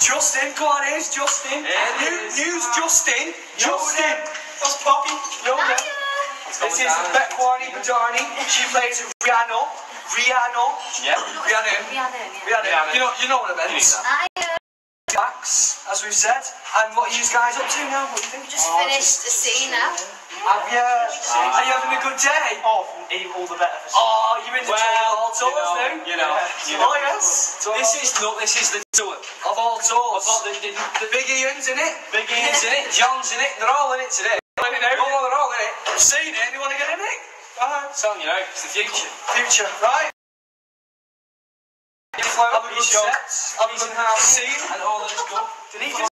Justin, go on, here's Justin. Here New, is. news, Justin. Justin. That's Poppy. Yoda. This is Bekwani Badani. She plays Rihanna. Rihanna. Yeah. Rihanna. Rihanna, yeah. Rihanna. Rihanna. You know, you know what I You meant. need. I Max, as we've said. And what are you guys up to now? What do you think? We just Oh, finished the scene now. Have you? Are you having a good day? Oh, all the better for Oh, you're in the Well, tour of all you tours know, you know, Yeah. you know. Oh, yes. Tour This is no. This is the tour. of all tours. I've got the, the, the Big Ian's in it. big Ian's in it, John's in it. They're all in it today. Let me know. Oh, they're all in it. I've seen it. Anyone want to get in it? Uh, I'm telling you now, it's the future. future, right? Have a good set. Have a good scene. and all that is good. Did he just